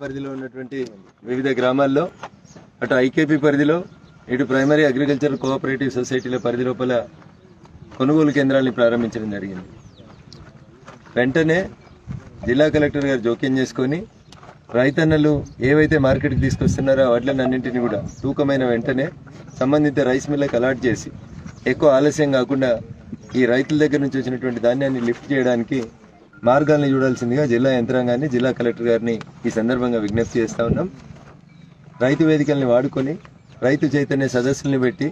పరిధిలో ఉన్నటువంటి వివిధ గ్రామాల్లో అటు ఐకేపీ పరిధిలో ఇటు ప్రైమరీ అగ్రికల్చర్ కోఆపరేటివ్ సొసైటీల పరిధి లోపల కొనుగోలు కేంద్రాలను ప్రారంభించడం జరిగింది. వెంటనే జిల్లా కలెక్టర్ గారు జోక్యం చేసుకొని రైతన్నలు ఏవైతే మార్కెట్కి తీసుకొస్తున్నారో వాటిని అన్నింటినీ కూడా తూకమైన వెంటనే సంబంధిత రైస్ మిల్లకు అలాట్ చేసి ఎక్కువ ఆలస్యం కాకుండా ఈ రైతుల దగ్గర నుంచి వచ్చినటువంటి ధాన్యాన్ని లిఫ్ట్ చేయడానికి మార్గాల్ని చూడాల్సిందిగా జిల్లా యంత్రాంగాన్ని జిల్లా కలెక్టర్ గారిని ఈ సందర్భంగా విజ్ఞప్తి చేస్తూ ఉన్నాం. రైతు వేదికల్ని వాడుకొని రైతు చైతన్య సదస్సుల్ని పెట్టి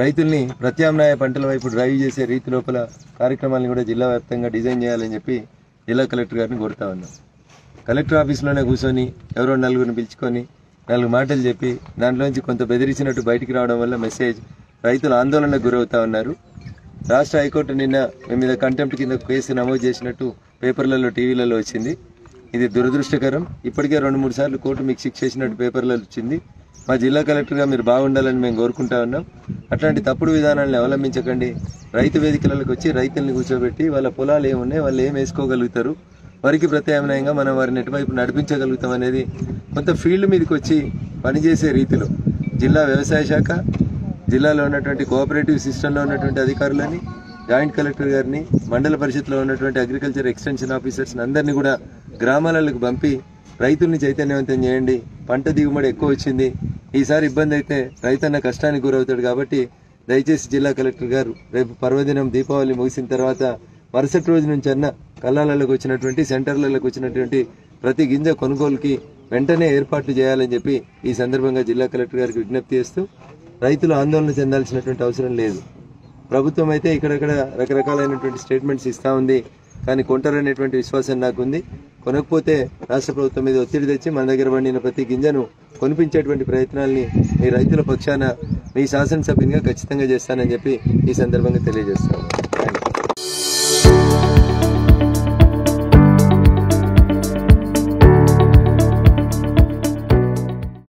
రైతుల్ని ప్రత్యామ్నాయ పంటల వైపు డ్రైవ్ చేసే రీతి లోపల కార్యక్రమాలను కూడా జిల్లా వ్యాప్తంగా డిజైన్ చేయాలని చెప్పి జిల్లా కలెక్టర్ గారిని కోరుతా ఉన్నాం. కలెక్టర్ ఆఫీస్లోనే కూర్చొని ఎవరో నలుగురిని పిలుచుకొని నాలుగు మాటలు చెప్పి దాంట్లోంచి కొంత బెదిరించినట్టు బయటికి రావడం వల్ల మెసేజ్ రైతులు ఆందోళనకు గురవుతా ఉన్నారు. రాష్ట్ర హైకోర్టు నిన్న మీ మీద కంటెంప్ట్ కింద కేసు నమోదు చేసినట్టు పేపర్లలో టీవీలలో వచ్చింది. ఇది దురదృష్టకరం. ఇప్పటికే రెండు మూడు సార్లు కోర్టు మీకు శిక్ష చేసినట్టు పేపర్లలో వచ్చింది. మా జిల్లా కలెక్టర్గా మీరు బాగుండాలని మేము కోరుకుంటా ఉన్నాం. అట్లాంటి తప్పుడు విధానాలను అవలంబించకండి. రైతు వేదికలకు వచ్చి రైతుల్ని కూర్చోబెట్టి వాళ్ళ పొలాలు ఏమున్నాయి వాళ్ళు ఏం వేసుకోగలుగుతారు వారికి ప్రత్యామ్నాయంగా మనం వారిని ఎటువైపు నడిపించగలుగుతాం అనేది కొంత ఫీల్డ్ మీదకి వచ్చి పనిచేసే రీతిలో జిల్లా వ్యవసాయ శాఖ జిల్లాలో ఉన్నటువంటి కోఆపరేటివ్ సిస్టంలో ఉన్నటువంటి అధికారులని జాయింట్ కలెక్టర్ గారిని మండల పరిషత్లో ఉన్నటువంటి అగ్రికల్చర్ ఎక్స్టెన్షన్ ఆఫీసర్స్ అందరినీ కూడా గ్రామాలకు పంపి రైతుల్ని చైతన్యవంతం చేయండి. పంట దిగుబడి ఎక్కువ వచ్చింది. ఈసారి ఇబ్బంది అయితే రైతన్న కష్టానికి గురవుతాడు కాబట్టి దయచేసి జిల్లా కలెక్టర్ గారు రేపు పర్వదినం దీపావళి ముగిసిన తర్వాత మరుసటి రోజు నుంచి అన్న కల్లాలకు వచ్చినటువంటి సెంటర్లకు వచ్చినటువంటి ప్రతి గింజ కొనుగోలుకి వెంటనే ఏర్పాట్లు చేయాలని చెప్పి ఈ సందర్భంగా జిల్లా కలెక్టర్ గారికి విజ్ఞప్తి చేస్తూ రైతులు ఆందోళన చెందాల్సినటువంటి అవసరం లేదు. ప్రభుత్వం అయితే ఇక్కడక్కడ రకరకాలైనటువంటి స్టేట్మెంట్స్ ఇస్తా ఉంది. కానీ కొంటారనేటువంటి విశ్వాసం నాకుంది. కొనకపోతే రాష్ట్ర ప్రభుత్వం మీద ఒత్తిడి తెచ్చి మన దగ్గర పండిన ప్రతి గింజను కొనిపించేటువంటి ప్రయత్నాల్ని మీ రైతుల పక్షాన మీ శాసనసభ్యునిగా ఖచ్చితంగా చేస్తానని చెప్పి ఈ సందర్భంగా తెలియజేస్తాను